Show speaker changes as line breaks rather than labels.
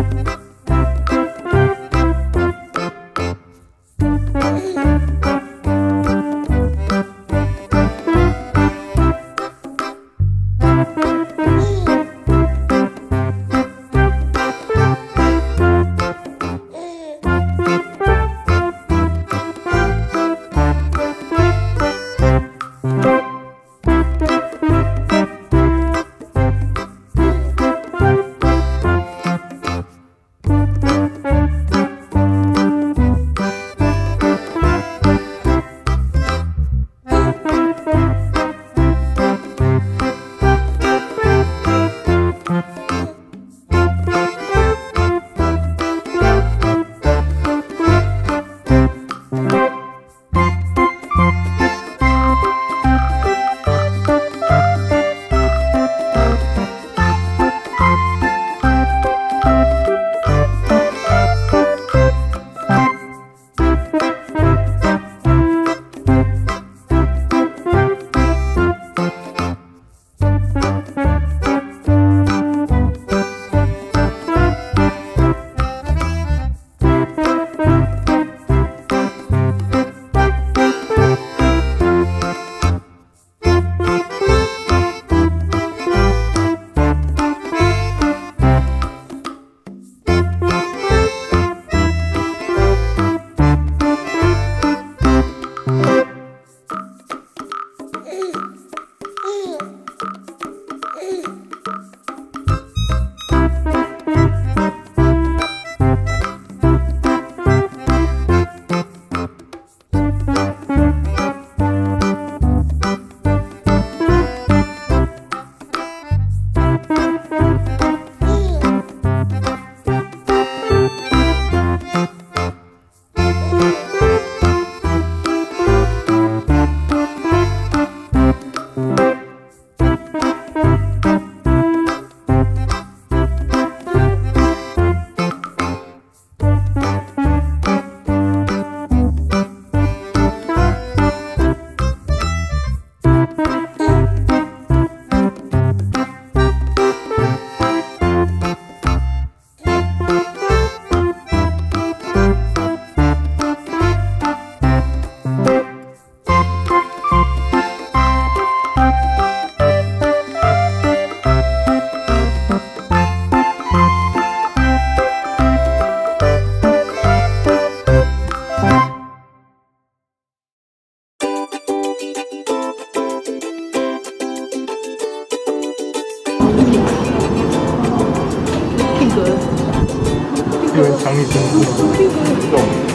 Bye. 有人抢你珍珠吗？